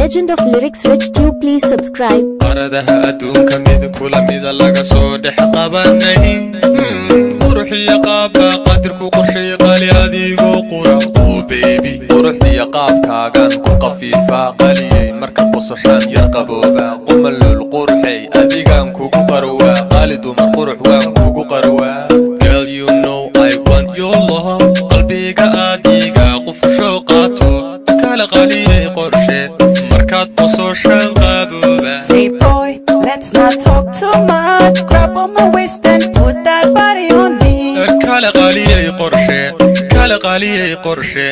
legend of lyrics rich tube please subscribe qaradaha adduunka mid kula mida laga soo dhex qabanay quruxiya qaabba qadirku qorshay qali adigoo quraac oo beebi quruxdiya qaabkaagan ku qafiifaa qaliyey marka qosashaan yar qabooba qumalul qurxey adigaan kugu qarwaa qali duma qalqaliye qorsheed markaad qososhan qabuba kala qaliyey qorshe kala qaliyey qorshe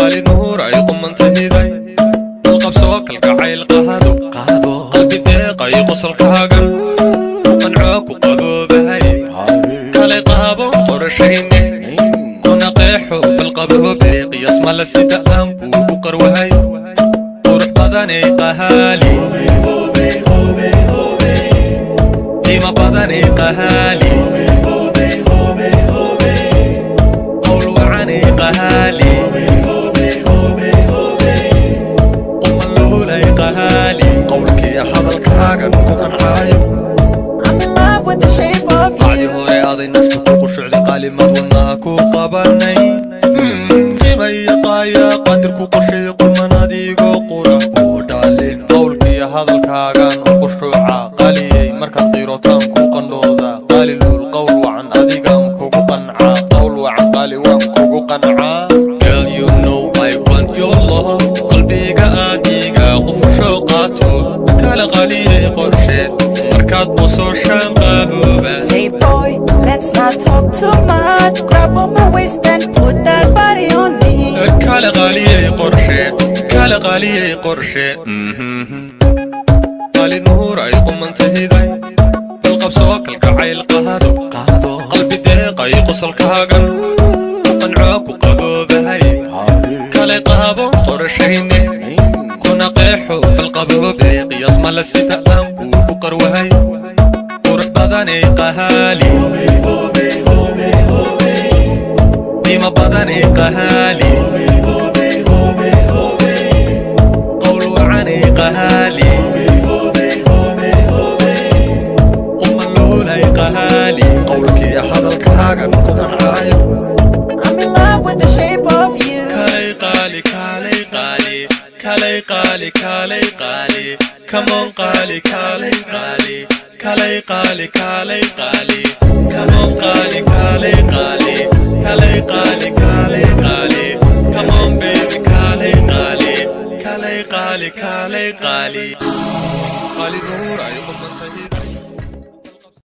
qali nuur ay qumantahiday alqabsoo kalgacayl qahado qalbi deeqay qosolkaagan qanco ku qaboobahay kale qaabo qorshayne دقيق يسمى للسيدة أمبو بقر وهاي قرط بدني قهالي ديما بدني قهالي قول وعني قهالي قم اللولي قهالي قولك يا حضر كاغا كنت عايب I'm in love with the shape of you عادي هوري عادي نفسك وشعلي قالي ما ظنها كو قباني qaadir ku qorsheeya qurman adiigoo qura u dhaalin qowlkiiyo hadalkaagan u qushuuca qaliyey markaad qirotaan ku qandhooda qalilul qowl wacan adigaan kugu qancaa qowl wacan qali waan kugu qancaa Girl, you know I want your love qalbiga adiga qufusho qaato kala qaliyey qorsheed markaad bosooshaan qaabooba Say boy, let's not talk too much Grab on my waist and put that body on كالا غالية قرشي كالا غالية قرشي قالي نور أي قمن تهيدي بالقب سوق الكعيل قهدو قلبي ديق أي قصل كاقن قنعوك وقبو بهي كلا قهبو قرشيني كنا قيحو بالقبو بيق يصمى لسي تألم وهي قرح بدني قهالي غالي قولك يا حضرك حاجة مكتوبة معايا I'm in love with the shape of you كالي قالي كالي قالي كالي قالي كالي قالي كمون قالي كالي قالي كالي قالي كالي قالي كمون قالي كالي قالي كالي قالي كالي قالي كمون بيبي كالي قالي كالي قالي كالي قالي قالي نور عيون من شهيد